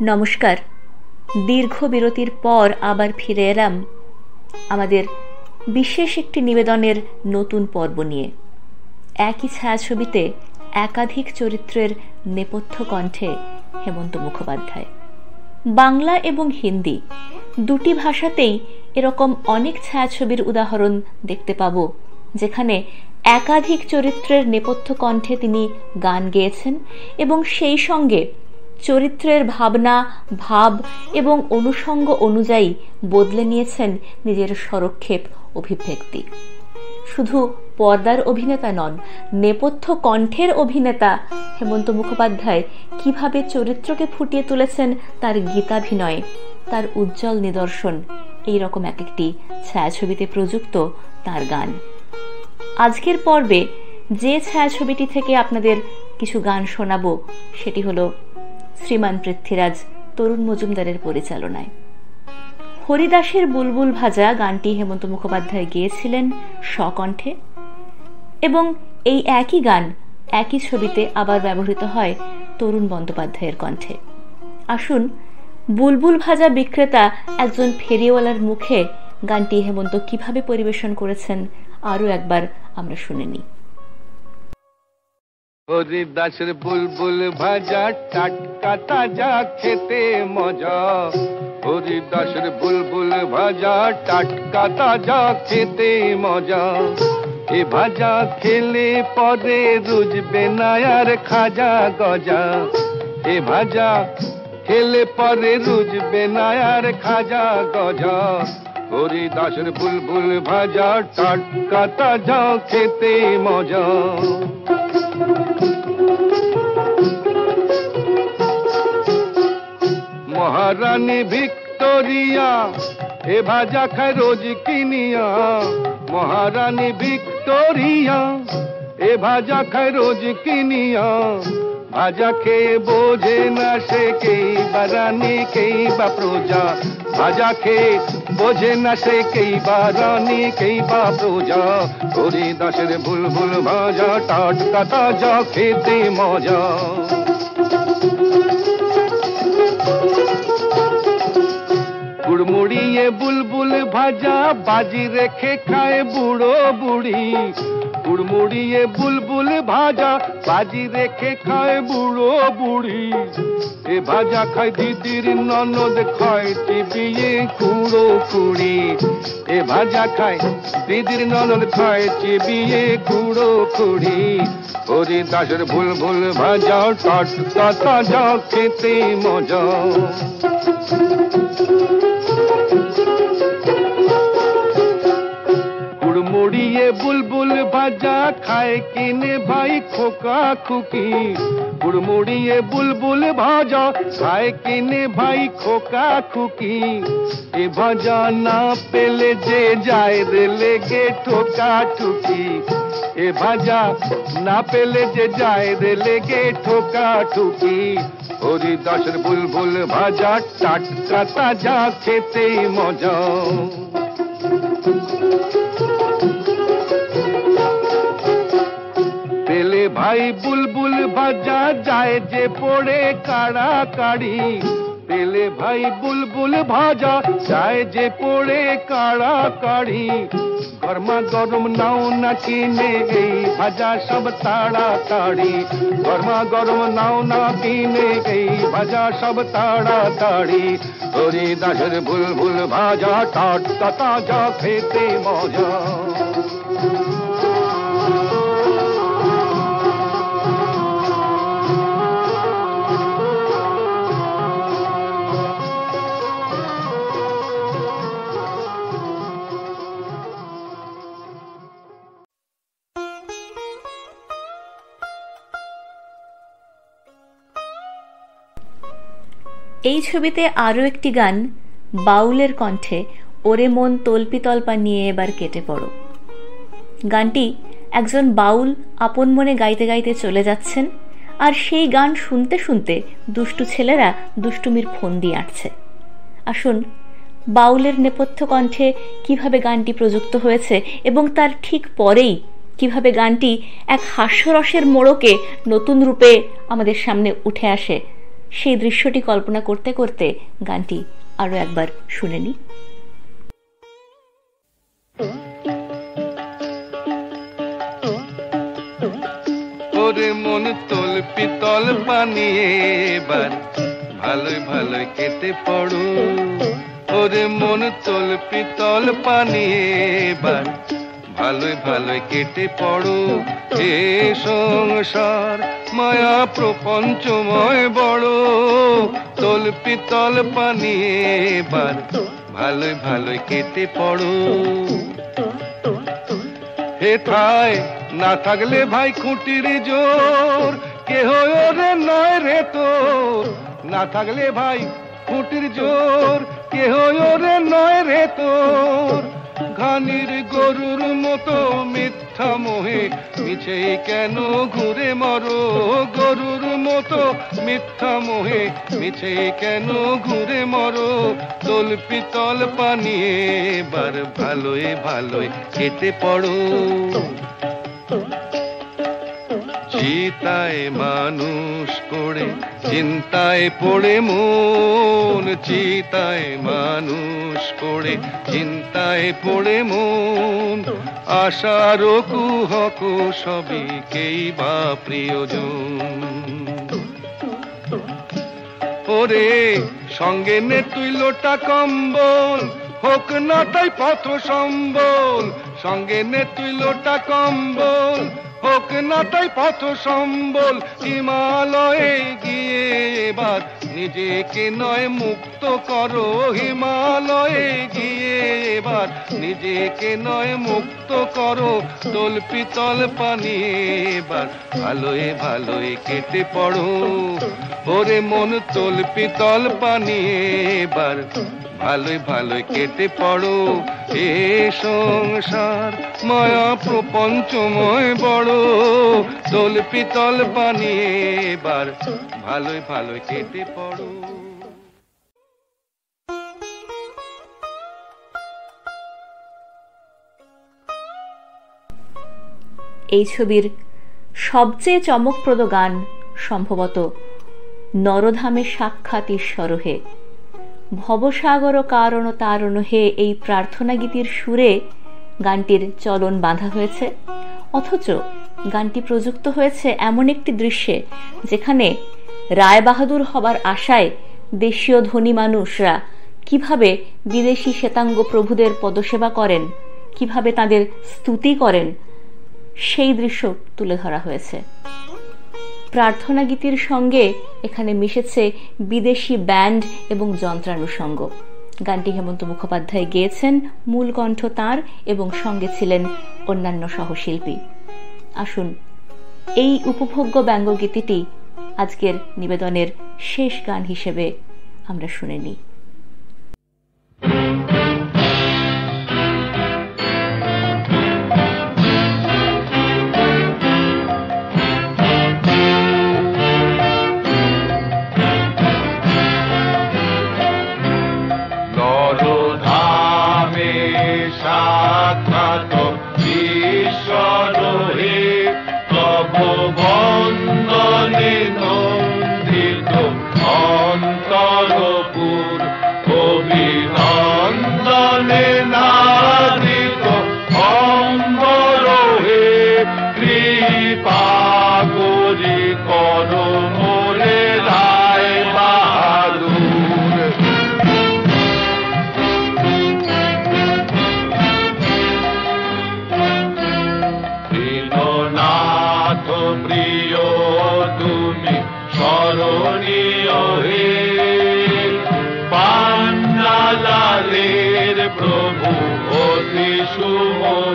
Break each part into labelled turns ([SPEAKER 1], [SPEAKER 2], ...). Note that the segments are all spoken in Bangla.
[SPEAKER 1] নমস্কার। দীর্ঘ বিরতির পর আবার ফিরে এলাম আমাদের বিশেষ একটি নিবেদনের নতুন পর্ব নিয়ে। একই ছায়াছবিতে একাধিক চরিত্রের নেপথ্য কণ্ঠে হেমন্ত মুখোপাধ্যায়। বাংলা এবং হিন্দি দুটি ভাষাতেই এরকম অনেক ছায়াছবির উদাহরণ দেখতে পাব, যেখানে একাধিক চরিত্রের নেপথ্য কণ্ঠে তিনি গান গেয়েছেন এবং সেই সঙ্গে চরিত্রের ভাবনা, ভাব এবং অনুষঙ্গ অনুযায়ী বদলে নিয়েছেন নিজের স্বরক্ষেপ অভিব্যক্তি। শুধু পর্দার অভিনেতা নন, নেপথ্য কণ্ঠের অভিনেতা হেমন্ত মুখোপাধ্যায় কীভাবে চরিত্রকে ফুটিয়ে তুলেছেন তার গীতাভিনয়ে তার উজ্জ্বল নিদর্শন এই রকম এক একটি ছায়াছবিতে প্রযুক্ত তার গান। আজকের পর্বে যে ছায়াছবিটি থেকে আপনাদের কিছু গান শোনাবো, সেটি হলো শ্রীমান পৃথ্বীরাজ তরুণ মজুমদারের পরিচালনায়। হরিদাসের বুলবুল ভাজা গানটি হেমন্ত মুখোপাধ্যায় গেয়েছিলেন স্বকণ্ঠে এবং এই একই গান একই ছবিতে আবার ব্যবহৃত হয় তরুণ বন্দ্যোপাধ্যায়ের কণ্ঠে। আসুন, বুলবুল ভাজা বিক্রেতা একজন ফেরিওয়ালার মুখে গানটি হেমন্ত কীভাবে পরিবেশন করেছেন আরও একবার আমরা শুনে নিই।
[SPEAKER 2] হরিদাসের বুলবুল ভাজা, টাটকা তাজা, খেতে মজা। হরিদাসের বুলবুল ভাজা, টাটকা তাজা, খেতে মজা। এ ভাজা খেলে পরে রুজবে না আর খাজা গজা। এ ভাজা খেলে পরে রুজবে না আর খাজা গজা। হরিদাসের বুলবুল ভাজা, টাটকা তাজা, খেতে মজা। মহারানী ভিক্টোরিয়া, এ ভাজা খায় রোজ কিনিয়া। মহারানী ভিক্টোরিয়া, এ ভাজা খায় রোজ কিনিয়া। ভাজা খেয়ে বোঝে না সে কেই বা রানী, কেই বা প্রজা। ভাজা খেয়ে বোঝে না সে কেই বা রানী, কেই বা প্রজা। হরি দাসের বুলবুল ভাজা, টাটকা তাজা, খেতে মজা। গুড়মুড়িয়ে বুলবুল ভাজা, বাজি রেখে খায় বুড়ো বুড়ি। গুড়মুড়িয়ে বুলবুল ভাজা, বাজি রেখে খায় বুড়ো বুড়ি। এ ভাজা খায় দিদির ননদ, খায় চিবিয়ে কুড়ো কুড়ি। এ ভাজা খায় দিদির ননদ, খায় চিবিয়ে কুড়ো কুড়ি। হরি দাসের বুলবুল ভাজা, টাটকা তাজা, খেতে মজা। বুলবুল ভাজা খায় কিনে ভাই খোকা খুকি। মুড়িয়ে বুলবুল ভাজা খায় কিনে ভাই খোকা খুকি। এ ভাজা না পেলে যে যায় রে লেগে ঠোকা ঠুকি। এ ভাজা না পেলে যে যায় রে লেগে ঠোকা ঠুকি। হরি দাসের বুলবুল ভাজা টাটকা তাজা খেতে মজা। ভাই বুলবুল ভাজা যায় যে পড়ে কাড়া কাড়ি পেলে ভাই বুলবুল ভাজা যায় যে পড়ে কাড়া কাড়ি গরমা গরম নাও না কিনে গই, ভাজা সব তাড়াতাড়ি। গরমা গরম নাও না কিনে গই, ভাজা সব তাড়াতাড়ি। হরি দাসের বুলবুল ভাজা টাটকা তাজা খেতে মজা।
[SPEAKER 1] এই ছবিতে আরও একটি গান বাউলের কণ্ঠে ওরে মন তল্পি তল্পা নিয়ে এবার কেটে পড়ো। গানটি একজন বাউল আপন মনে গাইতে গাইতে চলে যাচ্ছেন আর সেই গান শুনতে শুনতে দুষ্টু ছেলেরা দুষ্টুমির ফোন দিয়ে আঁটছে। আসুন, বাউলের নেপথ্য কণ্ঠে কীভাবে গানটি প্রযুক্ত হয়েছে এবং তার ঠিক পরেই কীভাবে গানটি এক হাস্যরসের মোড়কে নতুন রূপে আমাদের সামনে উঠে আসে সেই দৃশ্যটি কল্পনা করতে করতে গানটি আরও একবার শুনে নিই।
[SPEAKER 2] ওরে মন তোল পিতল বানিয়ে এবার ভালোই ভালোই কেটে পড়ো। ওরে মন তোল পিতল পানিয়ে এবার ভালোই ভালোই কেটে পড়ো। এ সংসার, মায়া প্রপঞ্চময় বড়। তোল পিতল পানিয়ে এবার ভালোই ভালোই কেটে পড়ো। হেথায় না থাকলে ভাই খুঁটির জোর, কেহ রে নয় রে তো না থাকলে ভাই খুঁটির জোর, কেহ রে নয় রে তোর। ঘানির গরুর মতো মিথ্যা মোহে মিছে কেন ঘুরে মরো? গরুর মতো মিথ্যা মোহে মিছে কেন ঘুরে মরো? তোল পিতল পানিয়ে এবার ভালোয় ভালোয় খেতে পড়ো। চিতায় মানুষ করে, চিন্তায় পড়ে মন চিতায় মানুষ করে, চিন্তায় পড়ে মন। আশার কুহক সবই কেই বা প্রিয়জন। ওরে, সঙ্গে নে তুই লোটা কম্বল, হোক না তাই পথ সম্বল। সঙ্গে নে তুই লোটা কম্বল হোক না তাই পথ সম্বল, হিমালয়ে গিয়ে এবার নিজেকে নয় মুক্ত করো, হিমালয়ে গিয়ে এবার নিজেকে নয় মুক্ত করো তোল পিতল পানি এবার ভালোই ভালোই কেটে পড়ো। ওরে মন তোল পিতল পানি এবার ভালোই ভালোই কেটে পড়ো। এ সংসার, মায়া প্রপঞ্চময় বড়। তোল পিতল পানি এবার ভালোই ভালোই কেটে পড়ো।
[SPEAKER 1] এই ছবির সবচেয়ে চমকপ্রদ গান সম্ভবত নরধামে সাক্ষাৎ ঈশ্বর হে ভবসাগর কারণ তারণ হে এই প্রার্থনা গীতির সুরে গানটির চলন বাঁধা হয়েছে। অথচ গানটি প্রযুক্ত হয়েছে এমন একটি দৃশ্যে যেখানে রায়বাহাদুর হবার আশায় দেশীয় ধনী মানুষরা কীভাবে বিদেশি শ্বেতাঙ্গ প্রভুদের পদসেবা করেন, কীভাবে তাদের স্তুতি করেন, সেই দৃশ্য তুলে ধরা হয়েছে। প্রার্থনা গীতির সঙ্গে এখানে মিশেছে বিদেশি ব্যান্ড এবং যন্ত্রানুষঙ্গ। গানটি হেমন্ত মুখোপাধ্যায় গেয়েছেন, মূল কণ্ঠ তাঁর এবং সঙ্গে ছিলেন অন্যান্য সহশিল্পী। আসুন, এই উপভোগ্য ব্যঙ্গগীতিটি আজকের নিবেদনের শেষ গান হিসেবে আমরা শুনে নিই।
[SPEAKER 2] সাক্ষাৎ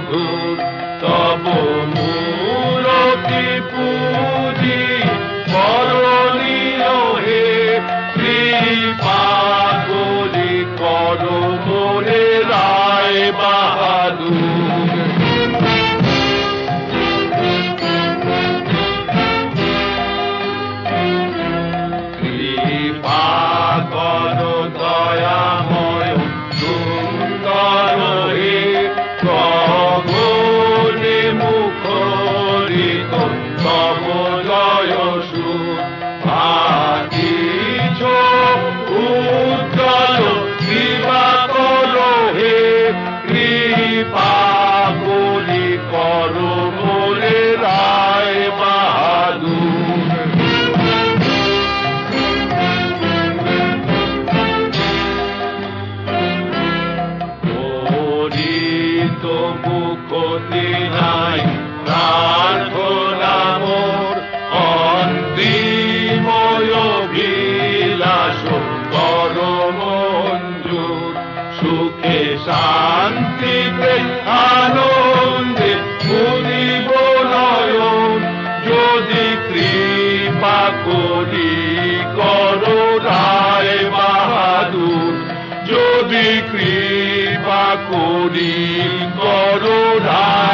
[SPEAKER 3] todo, só por Laudim Corona.